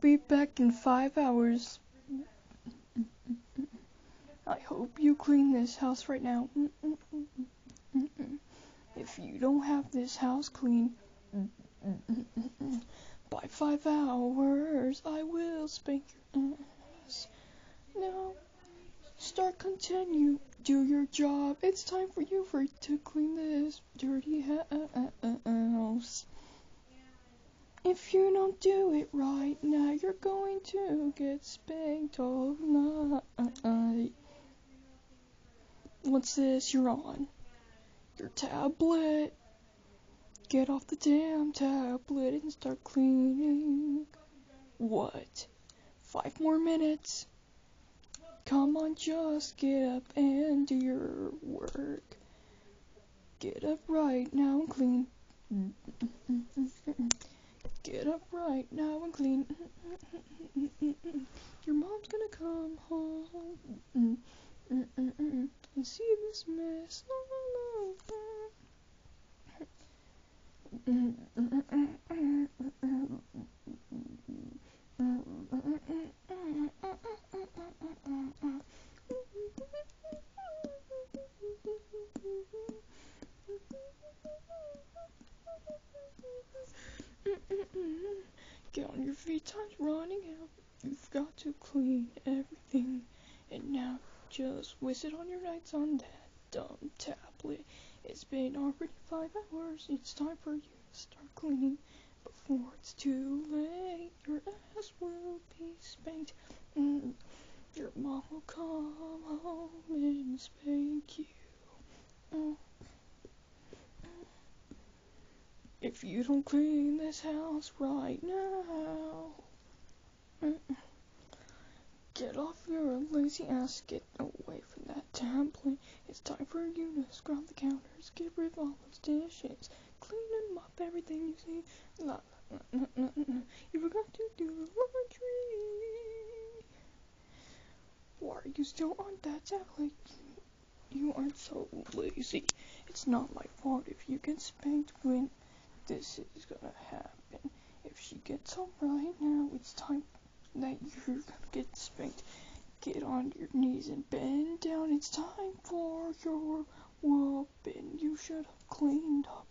be back in five hours. I hope you clean this house right now. If you don't have this house clean by five hours, I will spank your ass. Now, start continue, do your job. It's time for you for to clean this dirty house. If you don't do it right now, you're going to get spanked all night. What's this you're on? Your tablet. Get off the damn tablet and start cleaning. What? Five more minutes. Come on, just get up and do your work. Get up right now and clean. Get up right now and clean. Your mom's gonna come home and see this mess all Get on your feet, time's running out. You've got to clean everything. And now just whisk it on your nights on that dumb tablet. It's been already five hours. It's time for you to start cleaning before it's too late. Your ass will be spanked. Mm. Your mom will come home and spank you. Mm. If you don't clean this house right now, get off your lazy ass, get away from that tablet. It's time for you to scrub the counters, get rid of all those dishes, clean and mop everything you see. La, la, la, la, la. You forgot to do the laundry. Why are you still on that tablet? You aren't so lazy. It's not my fault if you get spanked when this is gonna happen. If she gets home right now, it's time that you're gonna get spanked. Get on your knees and bend down. It's time for your whooping. You should have cleaned up